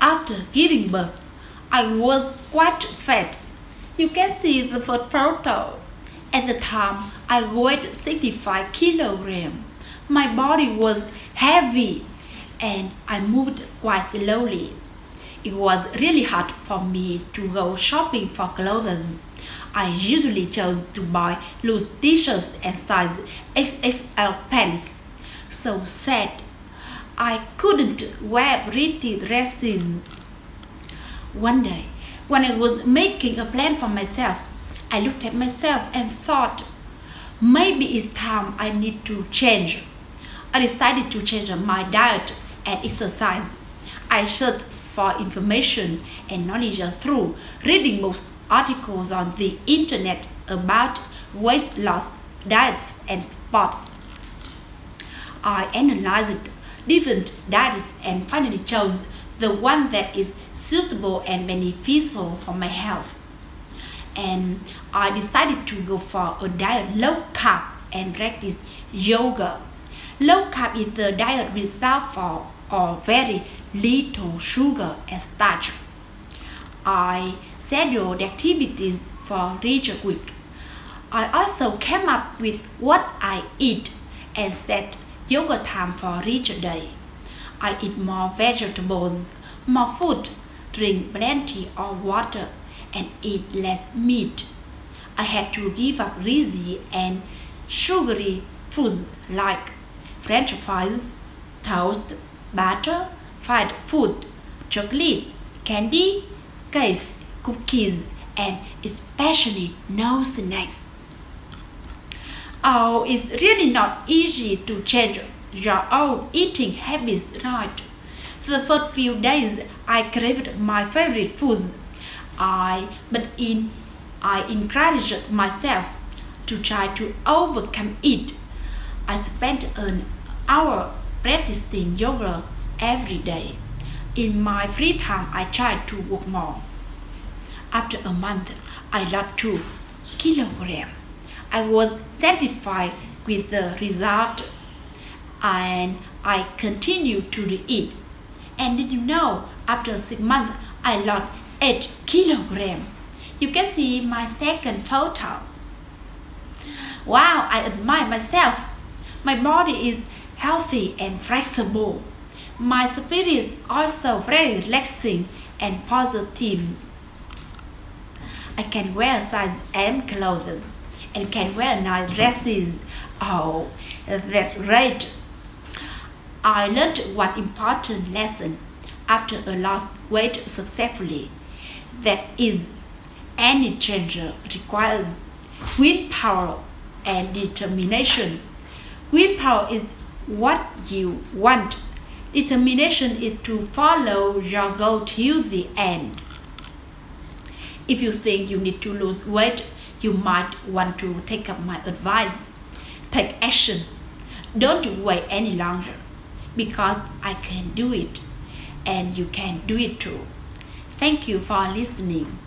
After giving birth, I was quite fat. You can see the photo. At the time, I weighed 65 kilograms. My body was heavy and I moved quite slowly. It was really hard for me to go shopping for clothes. I usually chose to buy loose t-shirts and size XXL pants. So sad. I couldn't wear pretty dresses. One day, when I was making a plan for myself, I looked at myself and thought, maybe it's time I need to change. I decided to change my diet and exercise. I searched for information and knowledge through reading books, articles on the internet about weight loss, diets, and sports. I analyzed different diets and finally chose the one that is suitable and beneficial for my health. And I decided to go for a diet low carb and practice yoga. Low carb is the diet without for or very little sugar and starch. I scheduled activities for each week. I also came up with what I eat and set yoga time for each day. I eat more vegetables, more fruit, drink plenty of water, and eat less meat. I had to give up greasy and sugary foods like french fries, toast, butter, fried food, chocolate, candy, cakes, cookies, and especially no snacks. Oh, it's really not easy to change your own eating habits, right? The first few days, I craved my favorite foods. I, but in, I encouraged myself to try to overcome it. I spent an hour practicing yoga every day. In my free time, I tried to walk more. After a month, I lost 2 kilograms. I was satisfied with the result and I continued to eat. And did you know, after six months, I lost 8 kilograms. You can see my second photo. Wow, I admire myself. My body is healthy and flexible. My spirit is also very relaxing and positive. I can wear size M clothes and can wear nice dresses. Oh, that's right. I learned one important lesson after a lost weight successfully. That is, any change requires willpower and determination. Willpower is what you want. Determination is to follow your goal till the end. If you think you need to lose weight, you might want to take up my advice. Take action. Don't wait any longer because I can do it and you can do it too. Thank you for listening.